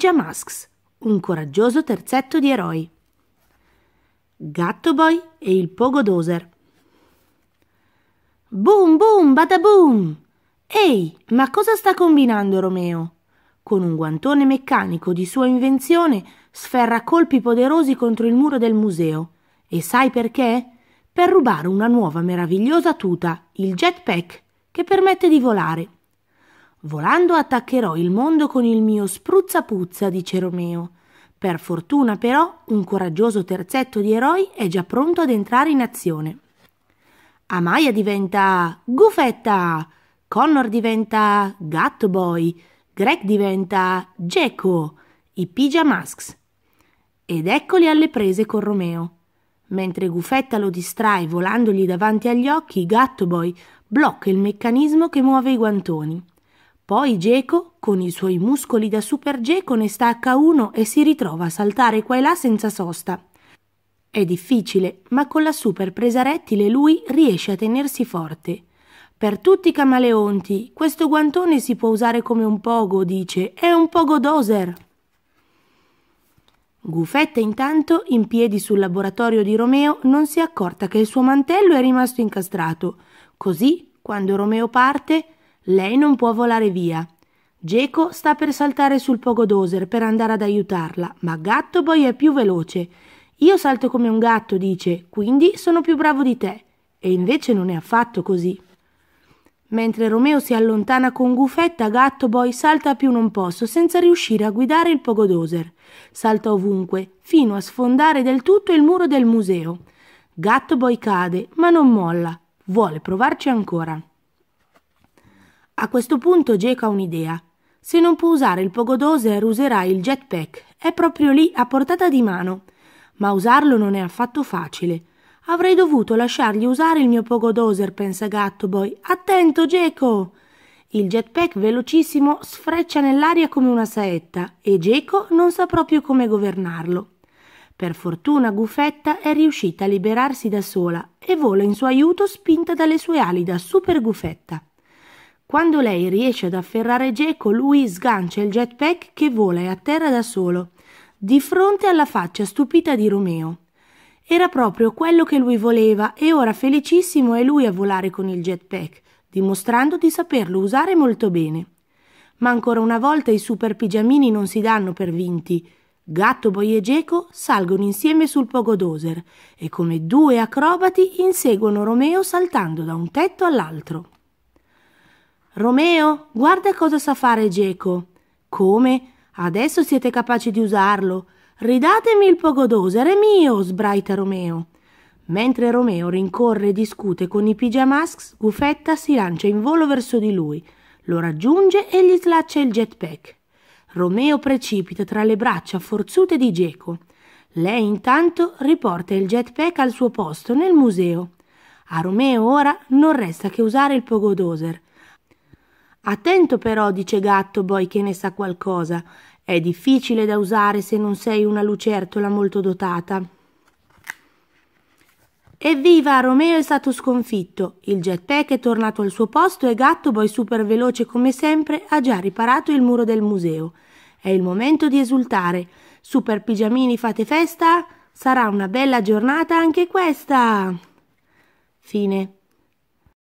Pijamasks, un coraggioso terzetto di eroi. Gattoboy e il Pogodoser. Boom boom badaboom! Ehi, ma cosa sta combinando Romeo? Con un guantone meccanico di sua invenzione sferra colpi poderosi contro il muro del museo. E sai perché? Per rubare una nuova meravigliosa tuta, il jetpack, che permette di volare. Volando attaccherò il mondo con il mio spruzzapuzza, dice Romeo. Per fortuna però un coraggioso terzetto di eroi è già pronto ad entrare in azione. Amaya diventa Gufetta, Connor diventa Gatboy, Greg diventa Gecko, i Pijamasks. Ed eccoli alle prese con Romeo. Mentre Gufetta lo distrae volandogli davanti agli occhi, Gatboy blocca il meccanismo che muove i guantoni. Poi Geco, con i suoi muscoli da super Geco, ne stacca uno e si ritrova a saltare qua e là senza sosta. È difficile, ma con la super presa rettile lui riesce a tenersi forte. Per tutti i camaleonti, questo guantone si può usare come un pogo, dice, è un pogo doser. Gufetta intanto, in piedi sul laboratorio di Romeo, non si è accorta che il suo mantello è rimasto incastrato. Così, quando Romeo parte, lei non può volare via. Geco sta per saltare sul pogodoser per andare ad aiutarla, ma Gattoboy è più veloce. Io salto come un gatto, dice, quindi sono più bravo di te. E invece non è affatto così. Mentre Romeo si allontana con Gufetta, Gattoboy salta più non posso senza riuscire a guidare il pogodoser. Salta ovunque, fino a sfondare del tutto il muro del museo. Gattoboy cade, ma non molla. Vuole provarci ancora. A questo punto Jake ha un'idea. Se non può usare il pogodoser userà il jetpack. È proprio lì a portata di mano. Ma usarlo non è affatto facile. Avrei dovuto lasciargli usare il mio pogodoser, pensa Gattoboy. Attento, Geco! Il jetpack velocissimo sfreccia nell'aria come una saetta e Geco non sa proprio come governarlo. Per fortuna Gufetta è riuscita a liberarsi da sola e vola in suo aiuto spinta dalle sue ali da super Gufetta. Quando lei riesce ad afferrare Geco, lui sgancia il jetpack che vola e atterra da solo, di fronte alla faccia stupita di Romeo. Era proprio quello che lui voleva e ora felicissimo è lui a volare con il jetpack, dimostrando di saperlo usare molto bene. Ma ancora una volta i super pigiamini non si danno per vinti. Gatto, Boy e Geco salgono insieme sul pogodoser e come due acrobati inseguono Romeo saltando da un tetto all'altro. Romeo, guarda cosa sa fare Geco. Come? Adesso siete capaci di usarlo. Ridatemi il pogodoser, è mio, sbraita Romeo. Mentre Romeo rincorre e discute con i pijamasks, Gufetta si lancia in volo verso di lui, lo raggiunge e gli slaccia il jetpack. Romeo precipita tra le braccia forzute di Geco. Lei intanto riporta il jetpack al suo posto nel museo. A Romeo ora non resta che usare il pogodoser. Attento però, dice Gatto Boy che ne sa qualcosa. È difficile da usare se non sei una lucertola molto dotata. Evviva! Romeo è stato sconfitto. Il jetpack è tornato al suo posto e Gatto Boy super veloce come sempre ha già riparato il muro del museo. È il momento di esultare. Super pigiamini fate festa? Sarà una bella giornata anche questa. Fine.